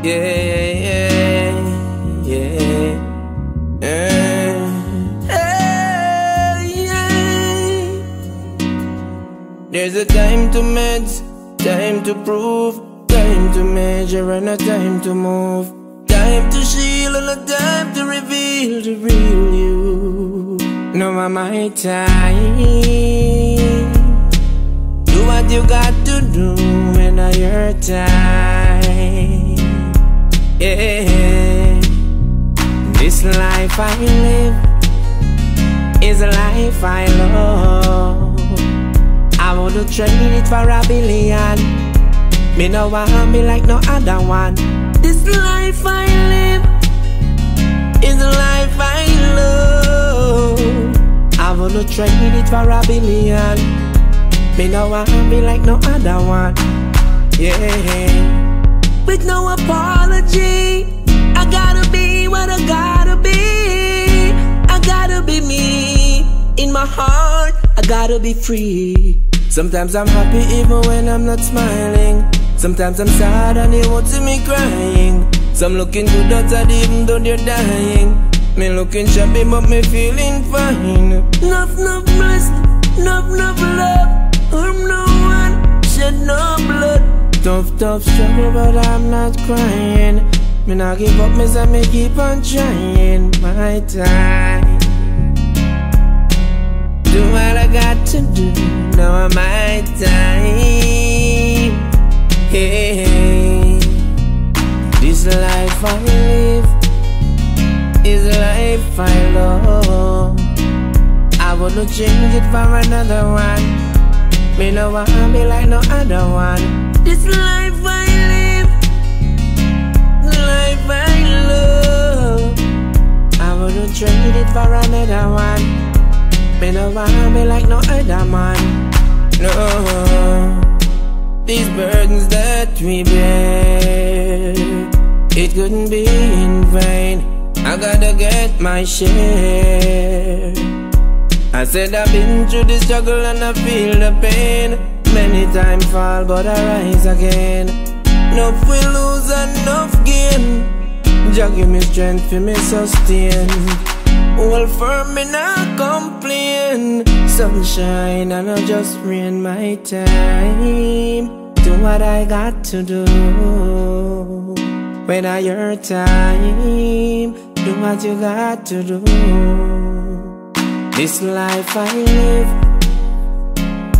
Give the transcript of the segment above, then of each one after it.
Yeah, yeah, yeah. There's a time to meds, time to prove, time to measure, and a time to move. Time to shield and a time to reveal the real you. No, my time. Do what you got to do when I your time. Life I live is a life I love. I wanna trade it for a billion. Me no want me like no other one. This life I live is a life I love. I wanna trade it for a billion. Me no want me like no other one. Yeah. Heart, I gotta be free. Sometimes I'm happy even when I'm not smiling. Sometimes I'm sad and they won't me crying. Some looking good outside even though they're dying. Me looking shabby but me feeling fine. Enough, enough blessed, enough, enough love. I'm no one, shed no blood. Tough, tough struggle, but I'm not crying. Me not give up, me say me keep on trying. My time. To do. Now my time. Hey, this life I live is a life I love. I wanna change it for another one. Me no want be like no other one. This life I Me no want be like no other man. No, these burdens that we bear, it couldn't be in vain. I gotta get my share. I said I've been through the struggle and I feel the pain. Many times fall, but I rise again. Enough we lose, enough gain. Jah give me strength for me sustain. Well, firm me not complain. Sunshine and I just rain my time. Do what I got to do. When I your time, do what you got to do. This life I live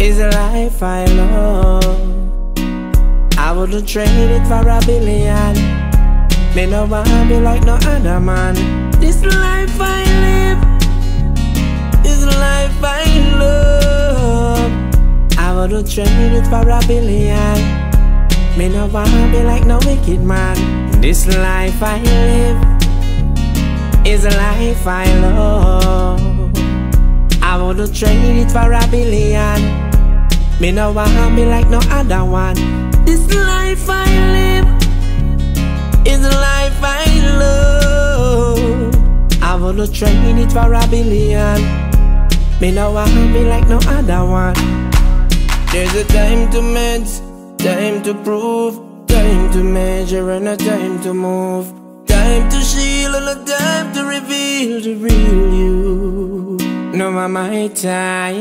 is a life I love. I wouldn't trade it for a billion. Me no want be like no other man. This life I live is a life Wouldn't trade it for a billion. Me no want be like no wicked man. This life I live is a life I love. I wanna trade it for a billion. Me no want be like no other one. This life I live is a life I love. I wanna trade it for a billion. Me no want be like no other one. There's a time to meds, time to prove, time to measure and a time to move. Time to shield and a time to reveal the real you. No, my time.